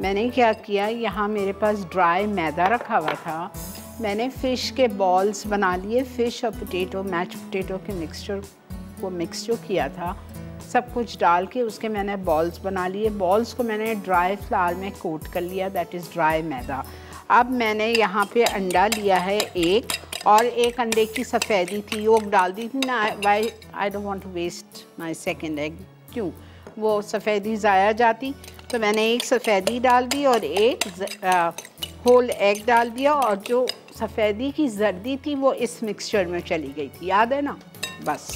मैंने क्या किया, यहाँ मेरे पास ड्राई मैदा रखा हुआ था। मैंने फ़िश के बॉल्स बना लिए फ़िश और पोटैटो मैच पोटैटो के मिक्सचर को मिक्स जो किया था, सब कुछ डाल के उसके मैंने बॉल्स बना लिए। बॉल्स को मैंने ड्राई फ्लावर में कोट कर लिया दैट इज़ ड्राई मैदा। अब मैंने यहाँ पे अंडा लिया है एक। और एक अंडे की सफ़ेदी थी वो डाल दी थी। ना why I don't want to waste my second egg क्यों? वो सफ़ेदी ज़ाया जाती तो मैंने एक सफ़ेदी डाल दी और एक होल एग डाल दिया और जो सफ़ेदी की जर्दी थी, वो इस मिक्सचर में चली गई थी। याद है ना? बस।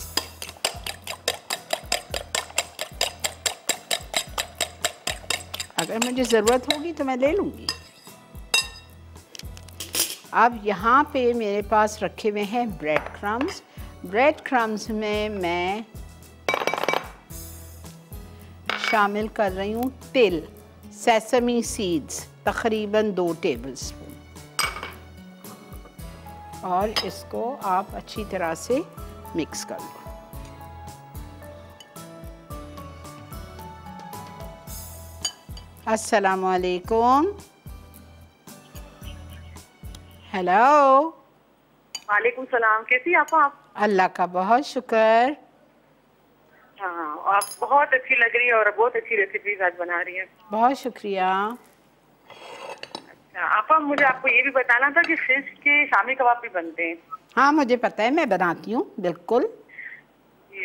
अगर मुझे ज़रूरत होगी तो मैं ले लूँगी। अब यहाँ पे मेरे पास रखे हुए हैं ब्रेड क्रम्स ब्रेड क्रम्स में मैं शामिल कर रही हूँ तिल सेसमी सीड्स तकरीबन दो टेबल स्पून और इसको आप अच्छी तरह से मिक्स कर लो। अस्सलामुअलैकुम। हेलो वालेकुम सलाम कैसी आप? आप? अल्लाह का बहुत शुक्र। हाँ आप बहुत अच्छी लग रही है और बहुत अच्छी रेसिपीज़ आज बना रही हैं। बहुत शुक्रिया। अच्छा आपा मुझे आपको ये भी बताना था कि फ़िश के शामी कबाब भी बनते हैं। हाँ मुझे पता है मैं बनाती हूँ बिल्कुल।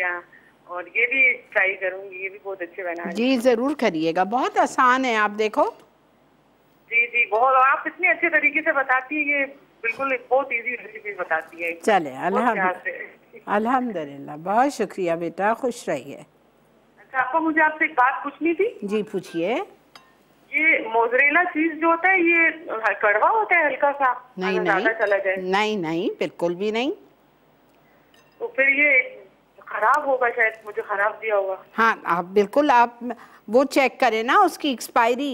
हाँ और ये भी ट्राई करूँगी ये भी बहुत अच्छे बना जी ज़रूर करिएगा बहुत आसान है आप देखो। जी जी बहुत। आप इतने अच्छे तरीके से बताती है ये बिल्कुल बहुत इजी रेसिपी बताती है। चले। अल्हम्दुलिल्लाह बहुत शुक्रिया बेटा खुश रहिए। अच्छा आपको मुझे आपसे एक बात पूछनी थी? जी पूछिए। ये मोजरेला चीज़ जो होता है ये कड़वा होता है हल्का सा? नहीं नहीं। चला जाए। नहीं नहीं बिल्कुल भी नहीं। तो फिर ये खराब होगा शायद मुझे खराब दिया होगा। हाँ आप बिल्कुल आप वो चेक करें ना उसकी एक्सपायरी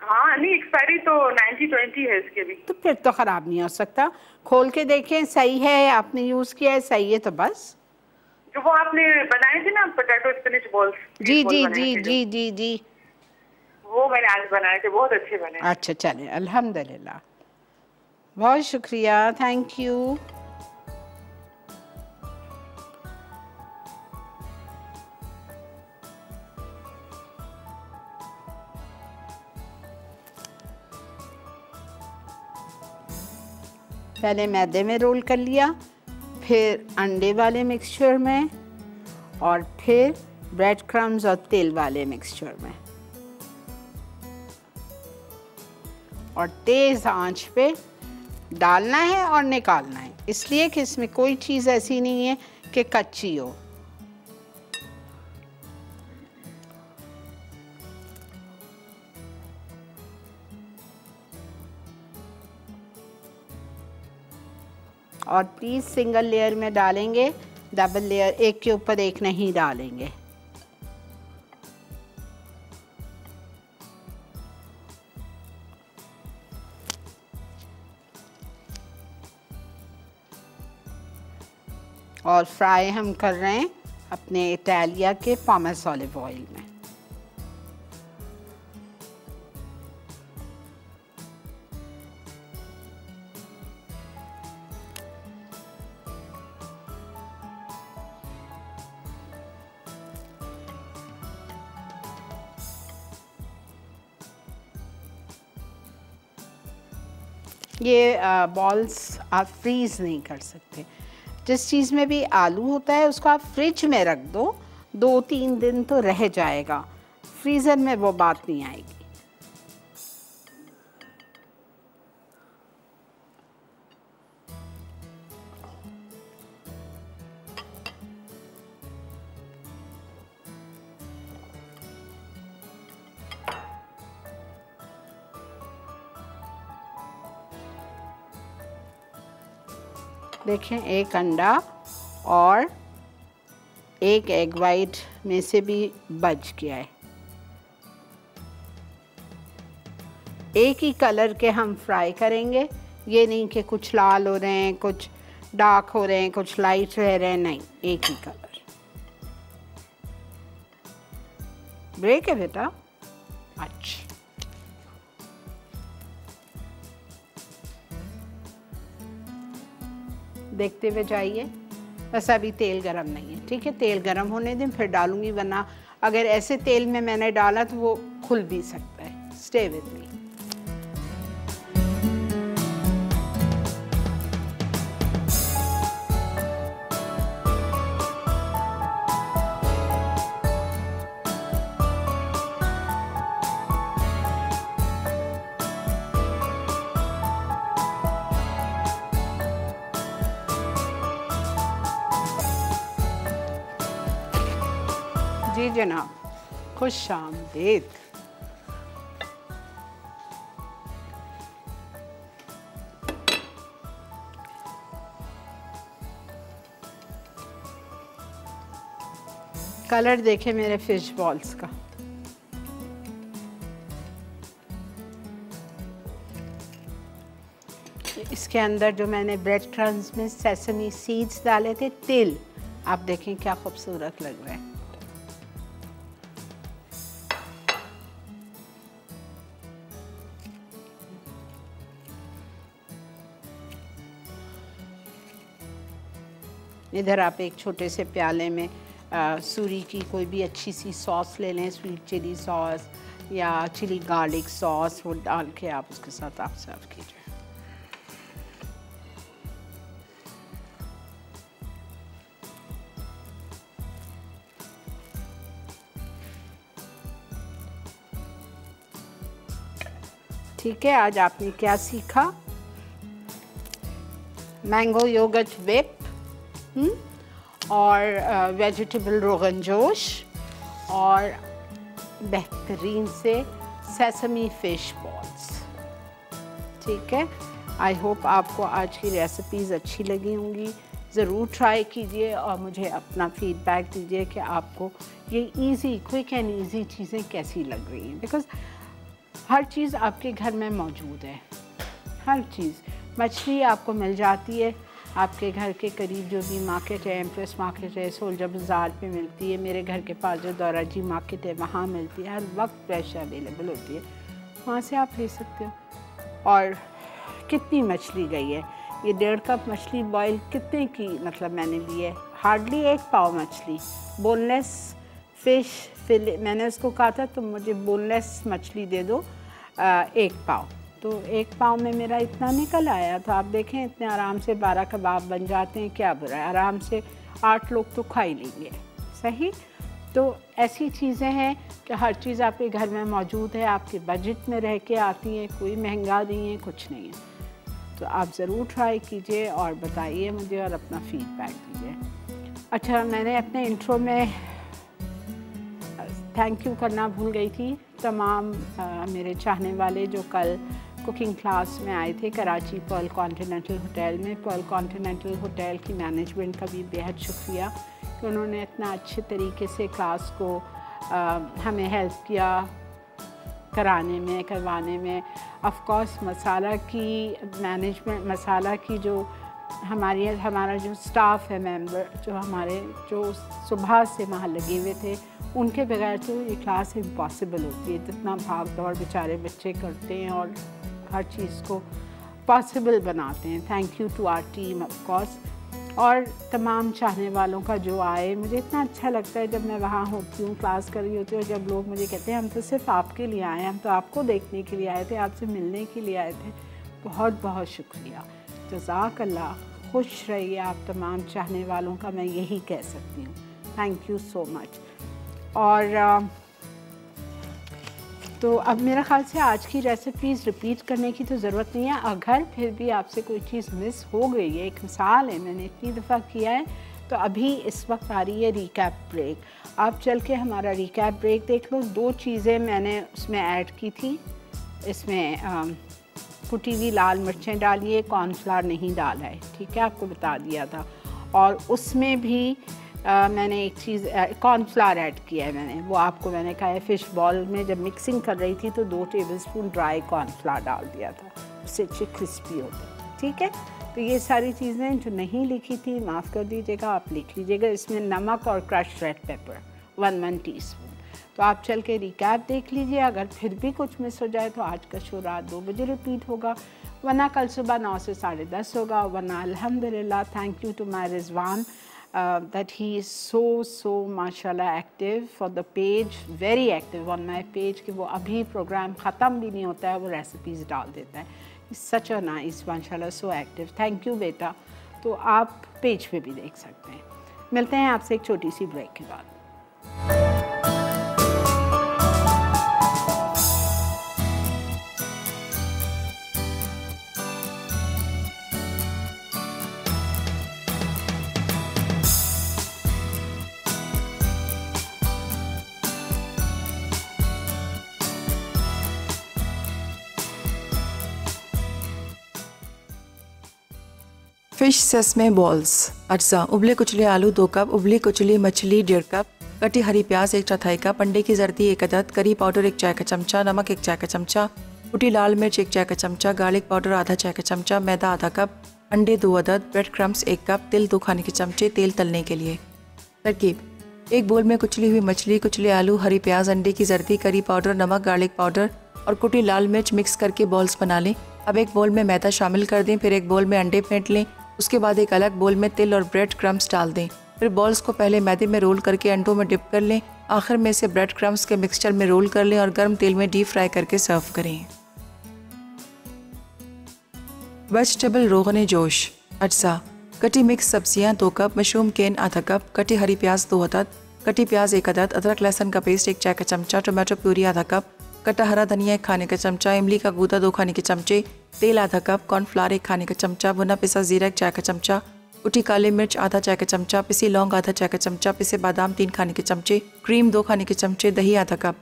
हाँ नहीं एक्सपायरी तो नाइन्टी ट्वेंटी है इसके भी। तो फिर तो ख़राब नहीं हो सकता। खोल के देखें सही है आपने यूज़ किया है सही है तो बस। जो वो आपने बनाए थे ना पोटैटो स्पिनिच बॉल्स जी जी जी जी। जी जी वो मैंने आज बनाए थे बहुत अच्छे बने। अच्छा चले अल्हम्दुलिल्लाह। बहुत शुक्रिया थैंक यू पहले मैदे में रोल कर लिया, फिर अंडे वाले मिक्सचर में और फिर ब्रेड क्रम्स और तेल वाले मिक्सचर में। और तेज़ आँच पे डालना है और निकालना है। इसलिए कि इसमें कोई चीज़ ऐसी नहीं है कि कच्ची हो। और प्लीज़ सिंगल लेयर में डालेंगे डबल लेयर एक के ऊपर एक नहीं डालेंगे। और फ्राई हम कर रहे हैं अपने इटालिया के पामस ऑलिव ऑयल में। ये बॉल्स आप फ्रीज़ नहीं कर सकते। जिस चीज़ में भी आलू होता है, उसको आप फ्रिज में रख दो दो तीन दिन तो रह जाएगा। फ्रीज़र में वो बात नहीं आएगी। देखें, एक अंडा और एक एग वाइट में से भी बच गया है। एक ही कलर के हम फ्राई करेंगे। ये नहीं कि कुछ लाल हो रहे हैं, कुछ डार्क हो रहे हैं, कुछ लाइट रह रहे हैं, नहीं, एक ही कलर ब्रेक है बेटा। देखते हुए जाइए। बस अभी तेल गरम नहीं है, ठीक है? तेल गरम होने दें, फिर डालूँगी वरना अगर ऐसे तेल में मैंने डाला तो वो खुल भी सकता है। स्टे विद जनाब खुश आमदेद कलर देखे मेरे फ़िश बॉल्स का। इसके अंदर जो मैंने ब्रेड क्रम्स में सेसमी सीड्स डाले थे, तिल। आप देखें क्या खूबसूरत लग रहा हैं। इधर आप एक छोटे से प्याले में आ, सूरी की कोई भी अच्छी सी सॉस ले लें स्वीट चिली सॉस या चिली गार्लिक सॉस वो डाल के आप उसके साथ आप सर्व कीजिए। ठीक है आज आपने क्या सीखा? Mango yogurt whip. और वेजिटेबल रोगन जोश, और बेहतरीन से सेसमी फ़िश बॉल्स ठीक है? आई होप आपको आज की रेसिपीज़ अच्छी लगी होंगी। ज़रूर ट्राई कीजिए और मुझे अपना फीडबैक दीजिए कि आपको ये इजी क्विक एंड इजी चीज़ें कैसी लग रही हैं। बिकॉज़ हर चीज़ आपके घर में मौजूद है। हर चीज़। मछली आपको मिल जाती है। आपके घर के करीब जो भी मार्केट है एम्प्रेस मार्केट है सोल्जर बाज़ार पे मिलती है मेरे घर के पास जो दौरा जी मार्केट है वहाँ मिलती है हर वक्त फ्रेश अवेलेबल होती है। वहाँ से आप ले सकते हो। और कितनी मछली गई है? ये डेढ़ कप मछली बॉईल कितने की मतलब मैंने ली है? हार्डली एक पाव मछली। बोनलेस फ़िश फिल मैंने उसको कहा था तुम तो मुझे बोनलेस मछली दे दो आ, एक पाव। तो एक पाव में मेरा इतना निकल आया तो आप देखें इतने आराम से बारह कबाब बन जाते हैं क्या बुरा है? आराम से आठ लोग तो खा ही लेंगे। सही? तो ऐसी चीज़ें हैं कि हर चीज़ आपके घर में मौजूद है आपके बजट में रह के आती हैं कोई महँगा नहीं है कुछ नहीं है। तो आप ज़रूर ट्राई कीजिए और बताइए मुझे और अपना फीडबैक दीजिए। अच्छा मैंने अपने इंट्रो में थैंक यू करना भूल गई थी। तमाम आ, मेरे चाहने वाले जो कल कुकिंग क्लास में आए थे कराची पर्ल कॉन्टिनेंटल होटल में। पर्ल कॉन्टिनेंटल होटल की मैनेजमेंट का भी बेहद शुक्रिया कि उन्होंने इतना अच्छे तरीके से क्लास को आ, हमें हेल्प किया कराने में करवाने में। ऑफ़ कोर्स मसाला की मैनेजमेंट मसाला की जो हमारी हमारा जो स्टाफ है मेंबर जो हमारे जो सुबह से वहाँ लगे हुए थे उनके बगैर तो ये क्लास इम्पॉसिबल होती है। जितना भाग दौड़ बेचारे बच्चे करते हैं और हर चीज़ को पॉसिबल बनाते हैं। Thank you to our team of course और तमाम चाहने वालों का जो आए, मुझे इतना अच्छा लगता है जब मैं वहाँ होती हूँ क्लास कर रही होती हूँ जब लोग मुझे कहते हैं, हम तो सिर्फ़ आपके लिए आए हम तो आपको देखने के लिए आए थे, आपसे मिलने के लिए आए थे। बहुत बहुत शुक्रिया। जजाक अल्लाह खुश रहिए आप तमाम चाहने वालों का, मैं यही कह सकती हूँ। थैंक यू सो मच और तो अब मेरा ख्याल से आज की रेसिपीज़ रिपीट करने की तो ज़रूरत नहीं है। अगर फिर भी आपसे कोई चीज़ मिस हो गई है, एक मिसाल है, मैंने इतनी दफ़ा किया है तो अभी इस वक्त आ रही है रिकैप ब्रेक आप चल के हमारा रिकैप ब्रेक देख लो। दो चीज़ें मैंने उसमें ऐड की थी। इसमें कुटी हुई लाल मिर्चें डालिए कॉर्नफ्लावर नहीं डाला है, ठीक है? आपको बता दिया था। और उसमें भी आ, मैंने एक चीज़ कॉर्नफ्लावर ऐड किया है मैंने। वो आपको मैंने कहा है फ़िश बॉल में जब मिक्सिंग कर रही थी तो दो टेबल स्पून ड्राई कॉर्नफ्लावर डाल दिया था। उससे अच्छे क्रिस्पी होते ठीक है? तो ये सारी चीज़ें जो नहीं लिखी थी माफ़ कर दीजिएगा आप लिख लीजिएगा। इसमें नमक और crush red pepper one one teaspoon तो आप चल के रिकैप देख लीजिए। अगर फिर भी कुछ मिस हो जाए तो आज का शो रात दो बजे रिपीट होगा। वरना कल सुबह नौ से साढ़े दस होगा। वरना अल्हम्दुलिल्लाह thank you to my Rizwan uh, that he is so so mashallah active for the page very active on my page कि वो अभी प्रोग्राम ख़त्म भी नहीं होता है वो रेसिपीज़ डाल देता है। सच अ नाइस माशाल्लाह सो एक्टिव थैंक यू बेटा। तो आप पेज पे भी देख सकते हैं। मिलते हैं आपसे एक छोटी सी ब्रेक के बाद। फ़िश ससमे बॉल्स अज्जा उबले कुचले आलू दो कप, उबली कुचली मछली डेढ़ कप, कटी हरी प्याज एक चौथाई कप, अंडे की जर्दी एक अदद, करी पाउडर एक चाय का चमचा, नमक एक चाय का चमचा, कुटी लाल मिर्च एक चाय का चमचा, गार्लिक पाउडर आधा चाय का चमचा, मैदा आधा कप, अंडे दो अदद ब्रेड क्रम्स एक कप, तिल दो खाने के चमचे, तेल तलने के लिए। तरकीब, एक बोल में कुचली हुई मछली, कुचले आलू, हरी प्याज, अंडे की जर्दी, करी पाउडर, नमक, गार्लिक पाउडर और कुटी लाल मिर्च मिक्स करके बॉल्स बना लें। अब एक बोल में मैदा शामिल कर दें, फिर एक बोल में अंडे फेंट लें। उसके बाद एक अलग बोल में तिल और ब्रेड क्रम्स डाल दें। फिर बॉल्स को पहले मैदे में रोल करके अंडों में डिप कर लें। आखिर में इसे ब्रेड क्रम्स के मिक्सचर में रोल कर लें और गर्म तेल में डीप फ्राई करके सर्व करें। वेजिटेबल रोगन जोश। अज्जा कटी मिक्स सब्ज़ियाँ दो कप मशरूम केन आधा कप कटी हरी प्याज दो अदद कटी प्याज एक अदद अदरक लहसन का पेस्ट एक चाय का चमचा टोमेटो प्यूरी आधा कप कटा हरा धनिया एक खाने का चमचा, इमली का गूदा दो खाने के चमचे, तेल आधा कप, कॉर्नफ्लावर एक खाने का चमचा, भुना पिसा जीरा एक चाय का चमचा, उठी काली मिर्च आधा चाय का चमचा, पिसी लौंग आधा चाय का चमचा, पिसे बादाम तीन खाने के चमचे, क्रीम दो खाने के चमचे, दही आधा कप।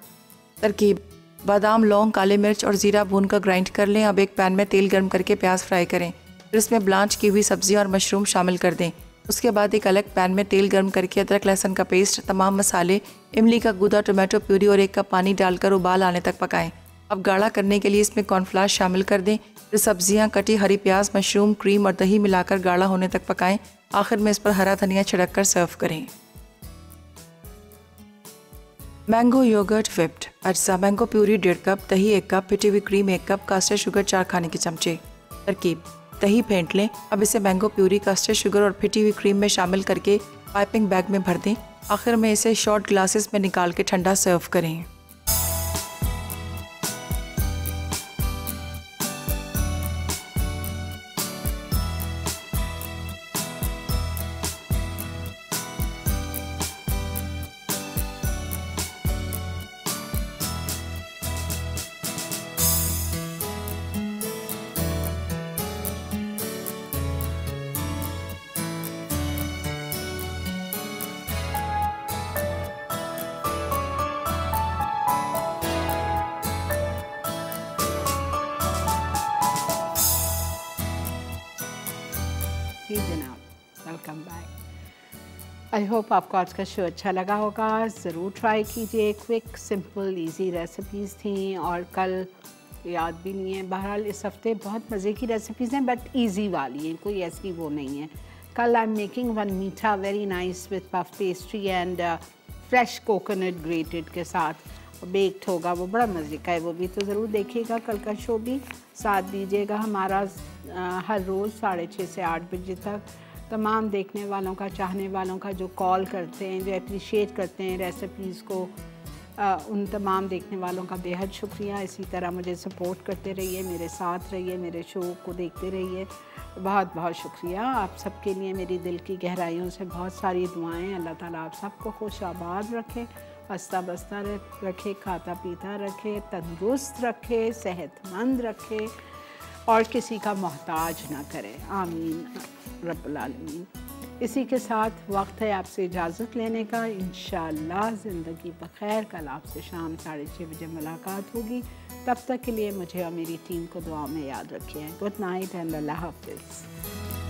तरकीब, बादाम, लौंग, काले मिर्च और ज़ीरा भून कर ग्राइंड कर लें। अब एक पैन में तेल गर्म करके प्याज फ्राई करें। फिर इसमें ब्लांच की हुई सब्ज़ी और मशरूम शामिल कर दें। उसके बाद एक अलग पैन में तेल गर्म करके अदरक, लहसुन का पेस्ट, तमाम मसाले, इमली का गुदा, टोमेटो प्यूरी और एक कप पानी डालकर उबाल आने तक पकाएँ। अब गाढ़ा करने के लिए इसमें कॉर्नफ्लावर शामिल कर दें। फिर सब्ज़ियाँ, कटी हरी प्याज, मशरूम क्रीम और दही मिलाकर गाढ़ा होने तक पकाएँ। आखिर में इस पर हरा धनिया छिड़क कर सर्व करें। मैंगो योगर्ट विप्ड अज्जा मैंगो प्यूरी डेढ़ कप, दही एक कप, पिटी हुई क्रीम एक कप कास्टर शुगर चार खाने के चमचे। तरकीब। दही फेंट लें। अब इसे मैंगो प्यूरी कस्टर्ड शुगर और फिटी हुई क्रीम में शामिल करके पाइपिंग बैग में भर दें। आखिर में इसे शॉर्ट ग्लासेस में निकाल के ठंडा सर्व करें। होप आपको आज का शो अच्छा लगा होगा। ज़रूर ट्राई कीजिए। क्विक सिंपल इजी रेसिपीज़ थी और कल याद भी नहीं है। बहरहाल इस हफ़्ते बहुत मज़े की रेसिपीज़ हैं बट इजी वाली हैं। कोई ऐसी वो नहीं है। कल I am making one meetha very nice with puff pastry and fresh coconut grated के साथ। बेक्ड होगा वो बड़ा मज़े का है वो भी तो ज़रूर देखिएगा। कल का शो भी साथ दीजिएगा हमारा आ, हर रोज़ साढ़े छः से आठ बजे तक। तमाम देखने वालों का चाहने वालों का जो कॉल करते हैं जो अप्रिशिएट करते हैं रेसिपीज़ को आ, उन तमाम देखने वालों का बेहद शुक्रिया। इसी तरह मुझे सपोर्ट करते रहिए मेरे साथ रहिए मेरे शो को देखते रहिए। बहुत बहुत शुक्रिया। आप सबके लिए मेरी दिल की गहराइयों से बहुत सारी दुआएँ। अल्लाह ताला आप सबको खुश आबाद रखे हंसता बस्ता रखे खाता पीता रखे तंदुरुस्त रखे सेहतमंद रखे और किसी का मोहताज ना करे। आमीन। रबालमीन इसी के साथ वक्त है आपसे इजाज़त लेने का। इन ज़िंदगी बखैर, कल आपसे शाम साढ़े छः बजे मुलाकात होगी। तब तक के लिए मुझे और मेरी टीम को दुआ में याद रखें गुड नाइट एंड अल्लाह हाफिज़।